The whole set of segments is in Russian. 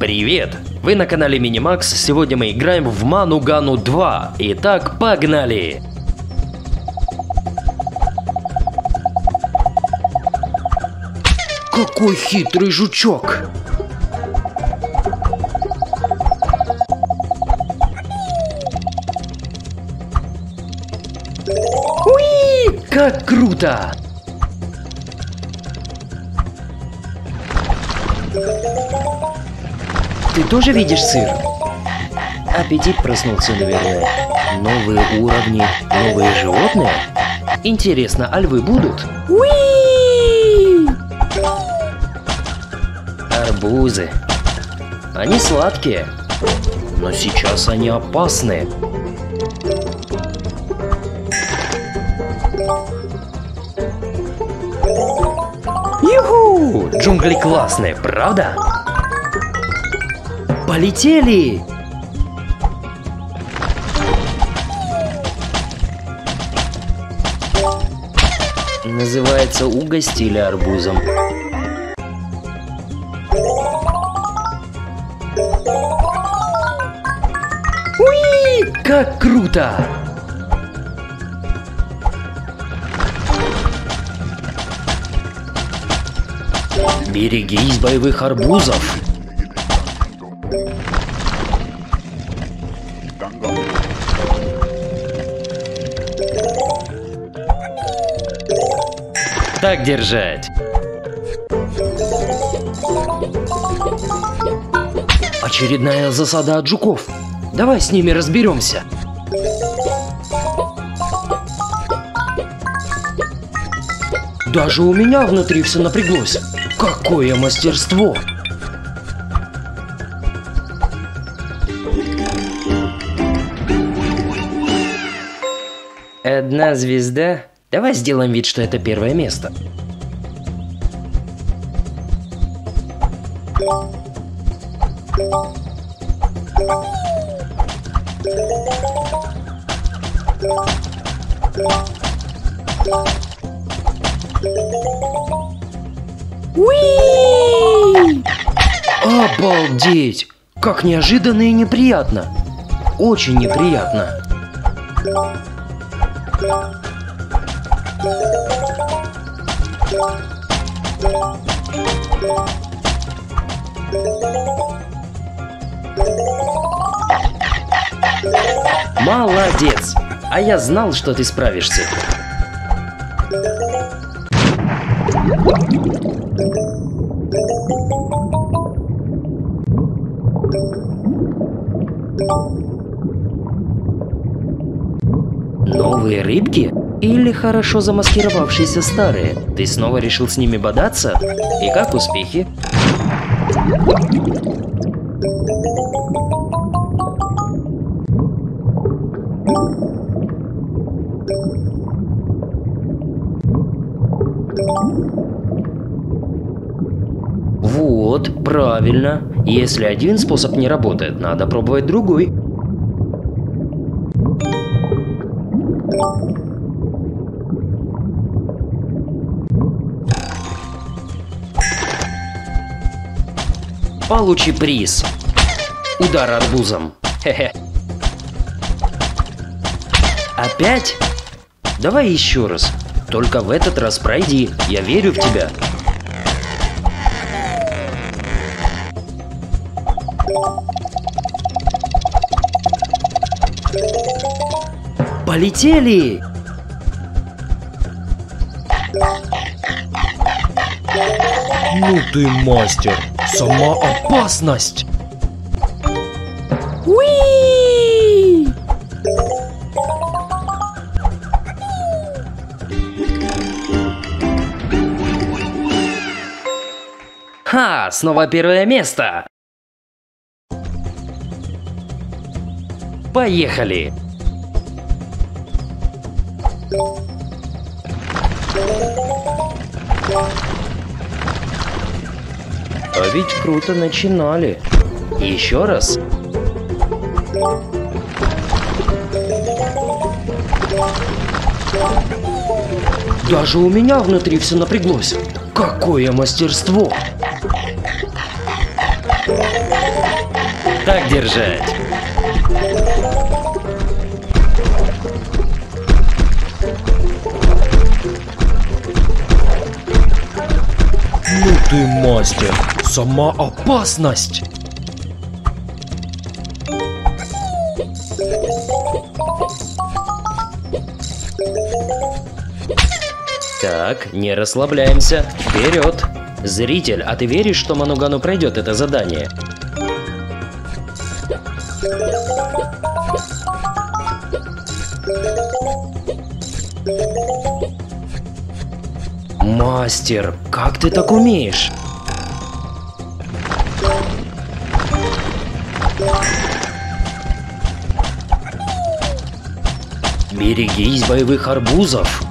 Привет! Вы на канале Минимакс. Сегодня мы играем в Манугану 2. Итак, погнали! Какой хитрый жучок! Уи! Как круто! Ты тоже видишь сыр? Аппетит проснулся, наверное. Новые уровни, новые животные? Интересно, а львы будут? Уи! Арбузы. Они сладкие, но сейчас они опасны. Юху! Джунгли классные, правда? Полетели! Называется угостили арбузом. Уи! Как круто! Берегись боевых арбузов! Так держать. Очередная засада от жуков. Давай с ними разберемся. Даже у меня внутри все напряглось. Какое мастерство! Одна звезда. Давай сделаем вид, что это первое место. Уи! Обалдеть! Как неожиданно и неприятно. Очень неприятно. Молодец! А я знал, что ты справишься. Новые рыбки? Или хорошо замаскировавшиеся старые? Ты снова решил с ними бодаться? И как успехи? Вот, правильно. Если один способ не работает, надо пробовать другой. Получи приз. Удар арбузом. Хе-хе. Опять? Давай еще раз. Только в этот раз пройди. Я верю в тебя. Полетели! Ну ты мастер, сама опасность. Уи! Ха, снова первое место. Поехали. А ведь круто начинали. Еще раз. Даже у меня внутри все напряглось. Какое мастерство! Так держать. Ты мастер, сама опасность. Так, не расслабляемся. Вперед! Зритель, а ты веришь, что Манугану пройдет это задание? Мастер, как ты так умеешь? Берегись боевых арбузов.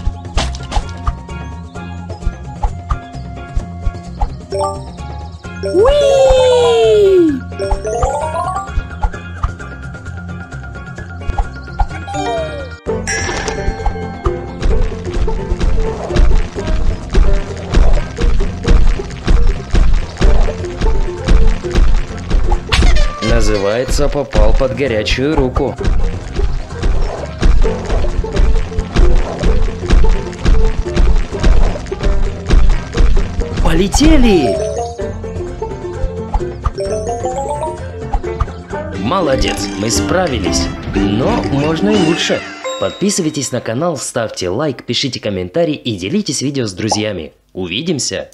Называется попал под горячую руку. Полетели! Молодец, мы справились. Но можно и лучше. Подписывайтесь на канал, ставьте лайк, пишите комментарий и делитесь видео с друзьями. Увидимся!